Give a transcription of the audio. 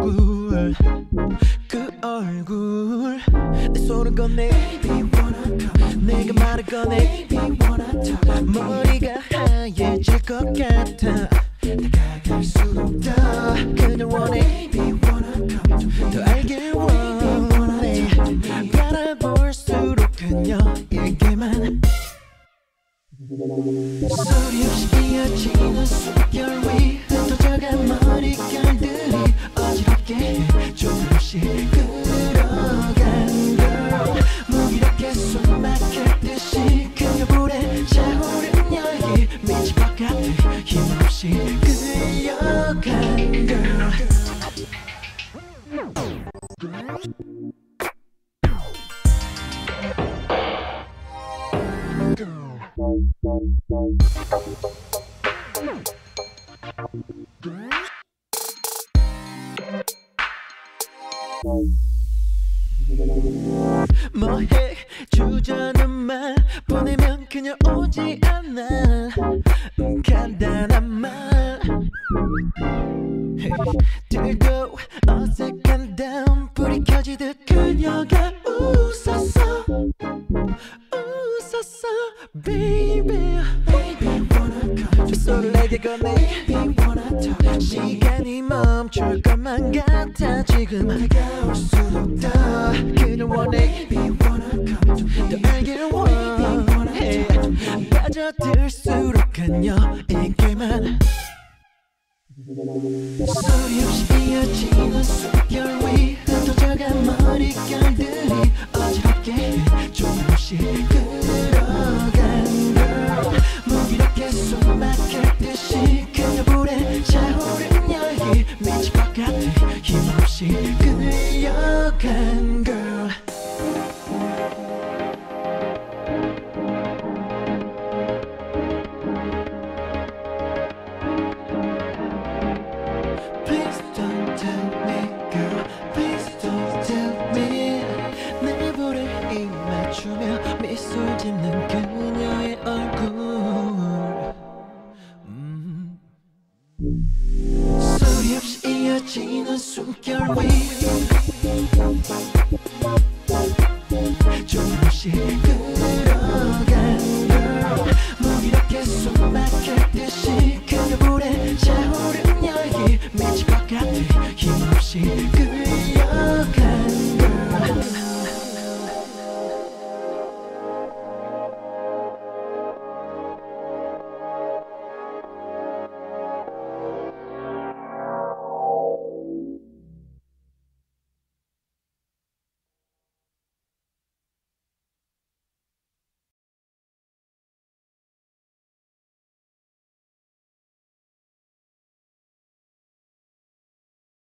얼굴 그 얼굴. 내 손을 꺼내 내가 말을 꺼내 머리가 하얘질 것 같아. 다가갈수록 더 그녀 원해 더 알길 원해. 바라볼수록 그녀에게만 뭐해? 주저는 말 보내면 그녀 오지 않아. 음, 간단한 말 웃었어 baby 손을 내게 꺼내. 시간이 멈출 것만 같아. 지금 다가올 수록 더 그녀 원해. 더 알길 원해. 빠져들수록 그녀에게만. 소리 없이 이어지는 숨결 숨결 위. 조금씩 끌어간 girl. 무기력해 숨 막힐 듯이 그녀 불에 차오른 열기 미칠 것 같아 힘없이